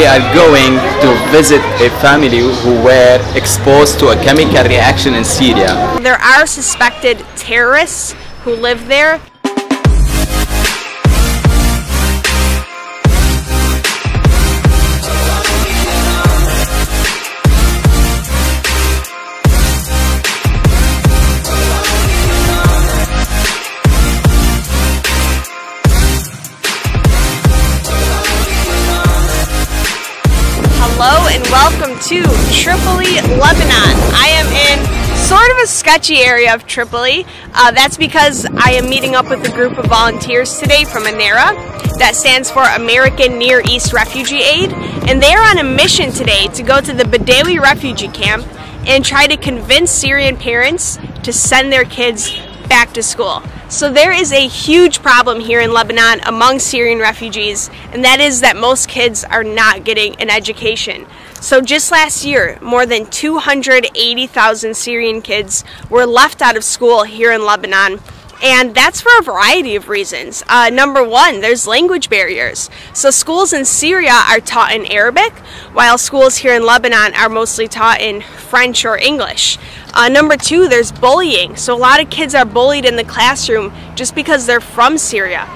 we are going to visit a family who were exposed to a chemical reaction in Syria. There are suspected terrorists who live there. And welcome to Tripoli, Lebanon. I am in sort of a sketchy area of Tripoli. Uh, that's because I am meeting up with a group of volunteers today from ANERA. That stands for American Near East Refugee Aid. And they are on a mission today to go to the Badawi refugee camp and try to convince Syrian parents to send their kids back to school. So there is a huge problem here in Lebanon among Syrian refugees, and that is that most kids are not getting an education. So just last year, more than 280,000 Syrian kids were left out of school here in Lebanon. And that's for a variety of reasons. Uh, number one, there's language barriers. So schools in Syria are taught in Arabic, while schools here in Lebanon are mostly taught in French or English. Uh, number two, there's bullying. So a lot of kids are bullied in the classroom just because they're from Syria.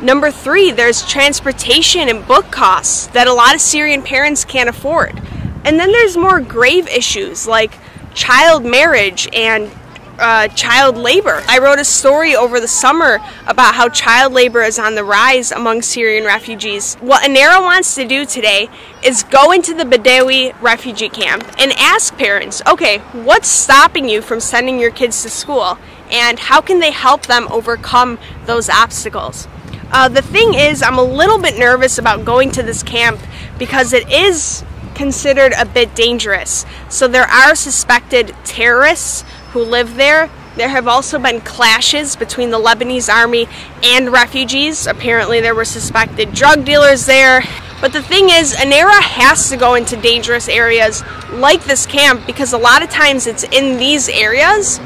Number three, there's transportation and book costs that a lot of Syrian parents can't afford. And then there's more grave issues like child marriage and uh, child labor. I wrote a story over the summer about how child labor is on the rise among Syrian refugees. What ANERA wants to do today is go into the Badawi refugee camp and ask parents, okay, what's stopping you from sending your kids to school? And how can they help them overcome those obstacles? Uh, the thing is, I'm a little bit nervous about going to this camp because it is considered a bit dangerous. So there are suspected terrorists who live there. There have also been clashes between the Lebanese army and refugees. Apparently, there were suspected drug dealers there. But the thing is, ANERA has to go into dangerous areas like this camp because a lot of times it's in these areas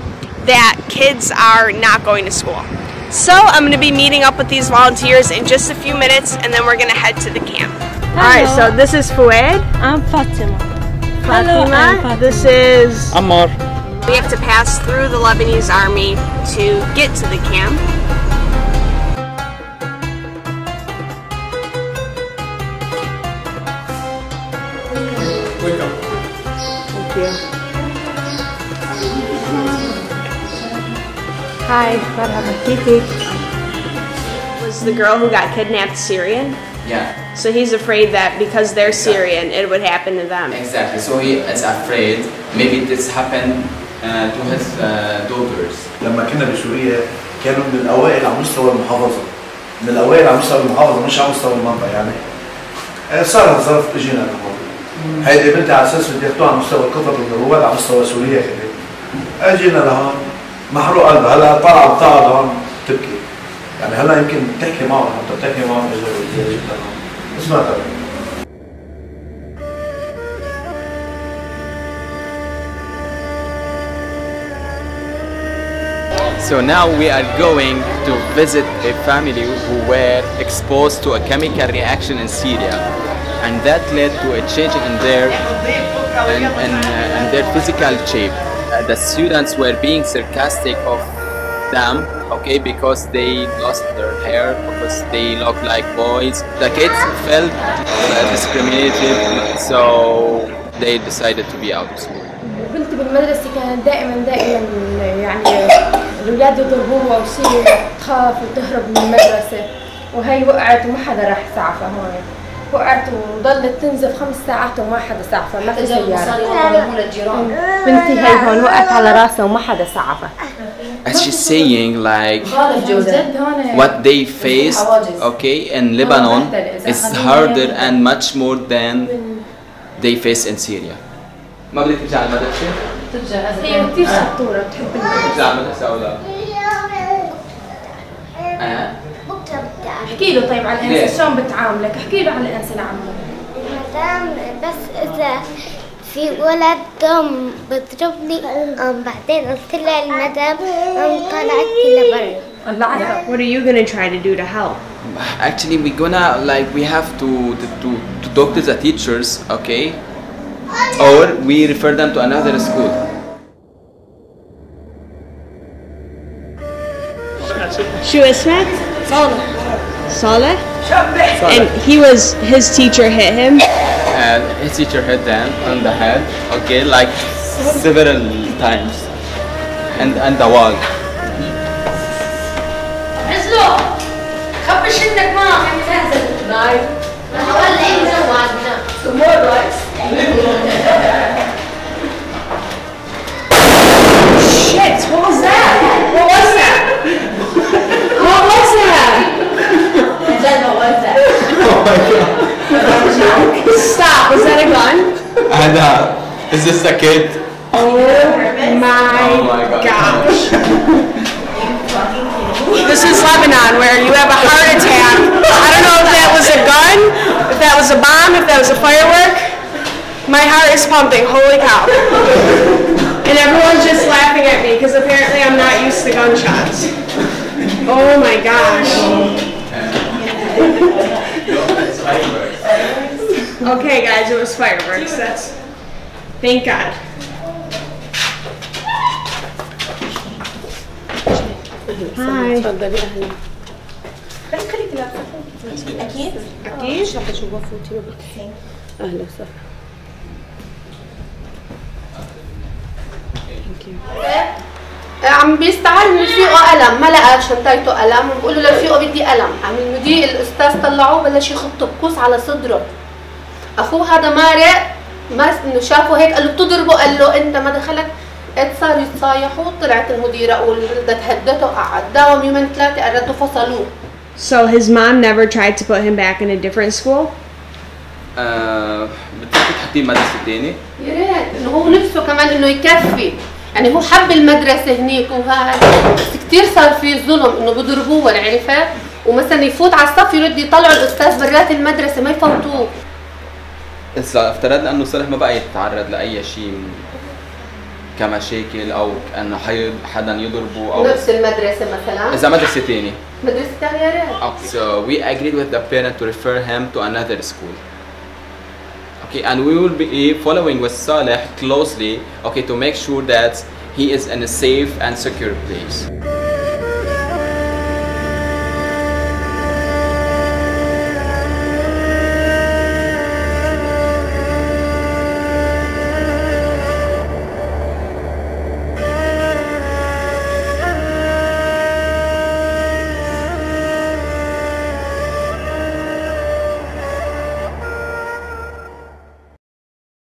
that kids are not going to school. So I'm going to be meeting up with these volunteers in just a few minutes and then we're going to head to the camp. Alright, so this is Fuad. I'm Fatima. Hello, I'm Fatima. This is Ammar. We have to pass through the Lebanese army to get to the camp. Thank you. Hi, Was the girl who got kidnapped Syrian? Yeah. So he's afraid that because they're Syrian, it would happen to them. Exactly. So he is afraid maybe this happened to his uh, daughters. لما كنا بسوريا كانوا من الاوائل على مستوى المحافظه من الاوائل على مستوى المحافظه مش على مستوى المنطقة يعني آه، صار هالظرف اجينا لهون هيدي بنتي على أساس بدي ياخذوها على مستوى القطر والرواد على مستوى سوريا كمان اجينا لهون محروق قلبها هلا طالعه بتقعد هون تبكي يعني هلا يمكن تحكي معهم حتى بتحكي معهم اجوا اذا جبنا لهون So now we are going to visit a family who were exposed to a chemical reaction in Syria, and that led to a change in their in, in, uh, in their physical shape. Uh, the students were being sarcastic of them, okay, because they lost their hair, because they look like boys. The kids felt uh, discriminated, so they decided to be out of school. بنتي بالمدرسة كانت دائما دائما يعني الأولاد يضربوها وتصير تخاف وتهرب من المدرسة. وهي وقعت وما حدا راح يسعفها هون. وقعت وضلت تنزف خمس ساعات وما حدا سعفها ما في سيارة. بنتي هي هون وقعت على راسها وما حدا سعفها As she's saying, like what they faced, okay, in Lebanon is harder and much more than they face in Syria. ما بدك ترجع على المدرسة؟ هي كثير شطورة بتحب ترجع على المدرسة أو لا؟ أه؟ احكي له طيب على؟ الأنسة شلون بتعاملك احكي له على الأنسة العامة مدام بس إذا في ولد قام بضربني قام بعدين قلت لها المدام قام طلعت لبرا What are you gonna try to do to help? Actually, we gonna like we have to to, to, to talk to the teachers, okay? Or we refer them to another school. شو اسمك؟ Saleh. And he was his teacher hit him. And his teacher hit them on the head, okay, like several times, and and the wall. عزلو خبش انك ما عم تنزل نايم ولا انت وعدنا Shit! And uh, is this a kid? Oh my, my God. gosh. This is Lebanon where you have a heart attack. I don't know if that was a gun, if that was a bomb, if that was a firework. My heart is pumping, holy cow. And everyone's just laughing at me because apparently I'm not used to gunshots. Oh my gosh. Okay guys, it was fireworks. That's thank God. تفضلي أهلا أكيد جوا فوتي أهلا وسهلا عم بيستعر من رفيقه قلم ما لقى شنطته قلم وبقول له لرفيقه بدي قلم عم المدير الأستاذ طلعوه بلش يخط بكوس على صدره. أخوه هذا مارق ما إنه شافه هيك قال له بتضربه؟ قال له إنت ما دخلك. قد صاروا يتصايحوا طلعت المديرة والولدة تهدته قعد داوم يومين ثلاثة قردوا فصلوه. So his mom never tried to put him back in a different school? آه بتحكي تحطيه مدرسة تاني؟ يا ريت إنه هو نفسه كمان إنه يكفي. يعني هو حب المدرسة هنيك وهذا بس كثير صار في ظلم إنه بضربوه عرفت؟ ومثلا يفوت على الصف يرد يطلعوا الأستاذ برات المدرسة ما يفوتوه. اذا افترضنا أنه صالح ما بقى يتعرض لأي شيء كمشاكل أو أنه حي حدا يضربه أو نفس المدرسة مثلا؟ إذا مدرسة ثانية مدرسة ثانية أوكي سو وي اجريد وذ ذا بيرنت تو ريفير هيم تو انذر سكول أوكي اند وي ويل بي فولوينج وذ صالح كلوزلي أوكي تو ميك شور ذات هي از ان سيف اند سكيور بليس